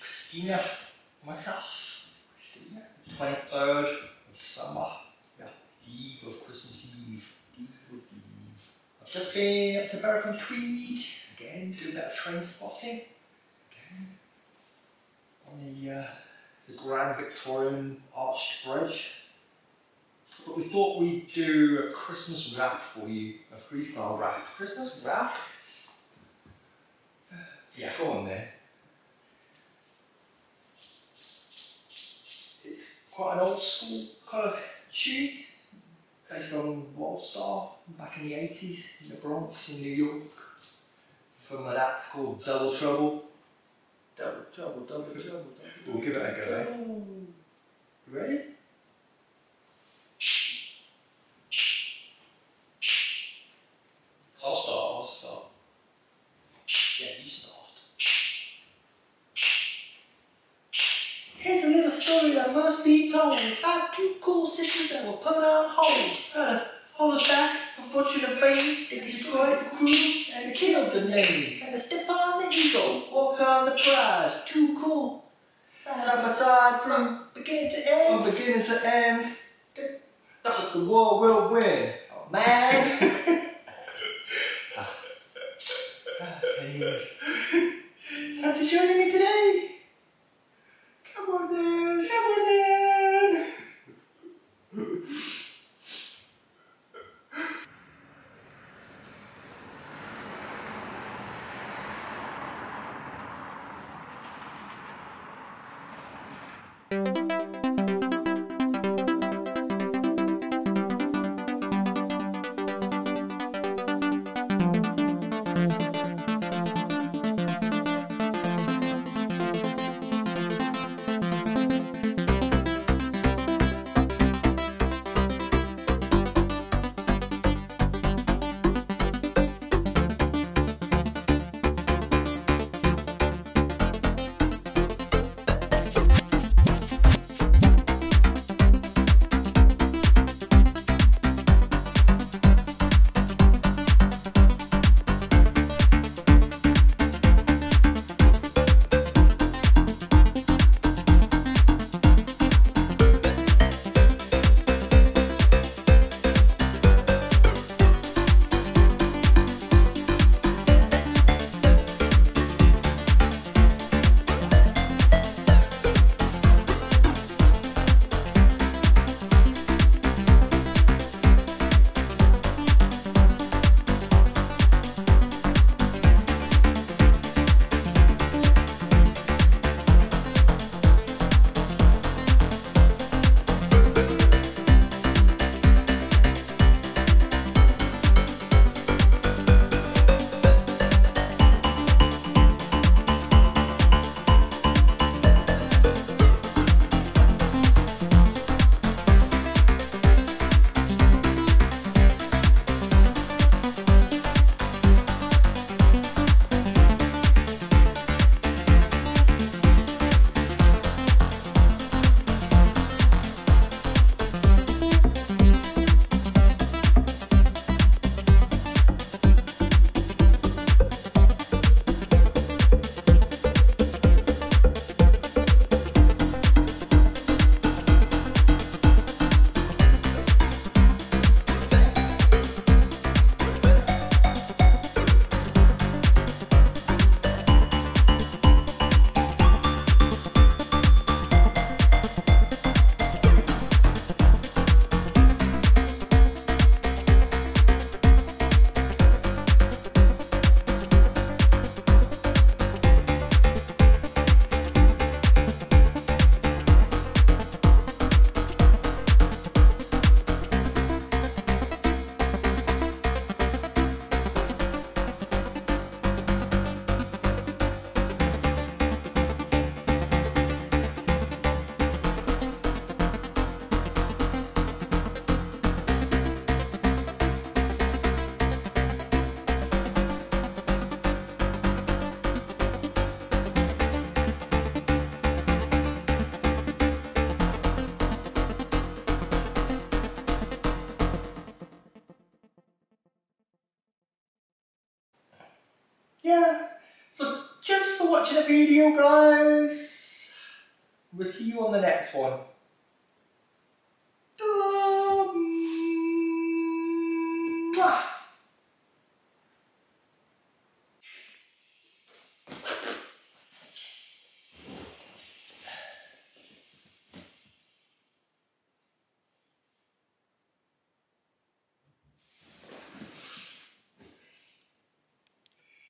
Christina, myself, Christina, the 23rd of summer. Yeah, the eve of Christmas Eve. The eve of the eve. I've just been up to Berwick Tweed. Again, doing a bit of train spotting. Again, on the, uh, the Grand Victorian Arched Bridge. But we thought we'd do a Christmas rap for you, a freestyle rap. Christmas rap? Yeah, go on then. Quite an old school kind of tune, based on Wild Style back in the 80s in the Bronx in New York. From an act called Double Trouble. Double Trouble, Double Trouble, Double Trouble. We'll give it a go, eh? Ready? Must be told about two cool sisters that were put on hold. Uh, hold us back for fortune and fame. They destroyed the crew and killed the name. Had to step on the ego, walk on the pride. Too cool. Side by side from beginning to end. From beginning to end. What the world will win. Oh man. anyway. Fancy joining me today? Watching the video guys. We'll see you on the next one.